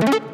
you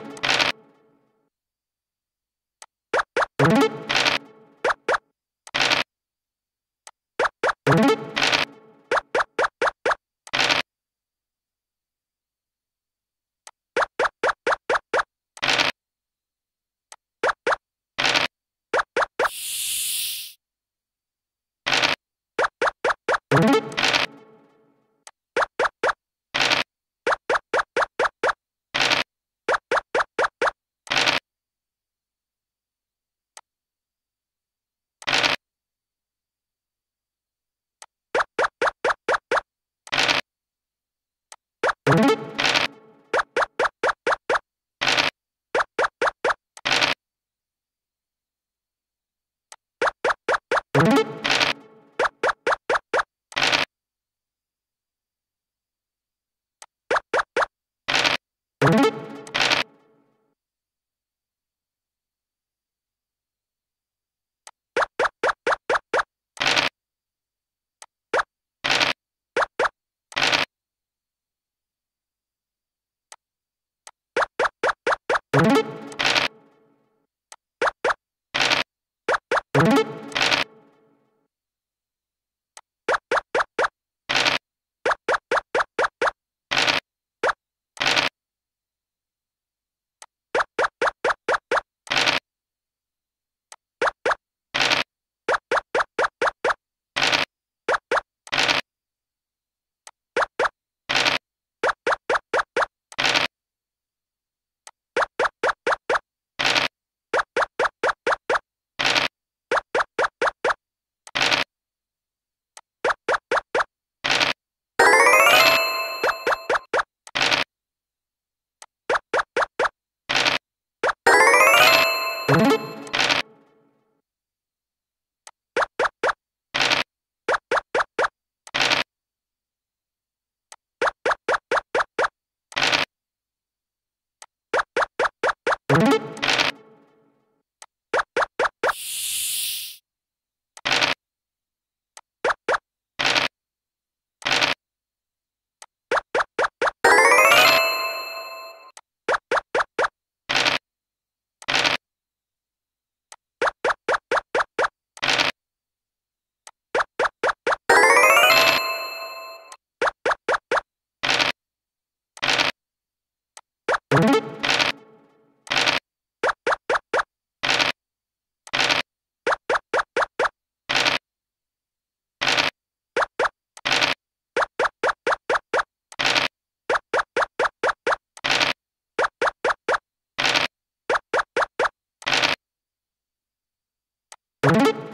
Thank you. You